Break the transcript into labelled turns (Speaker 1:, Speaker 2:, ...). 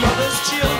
Speaker 1: mother's children.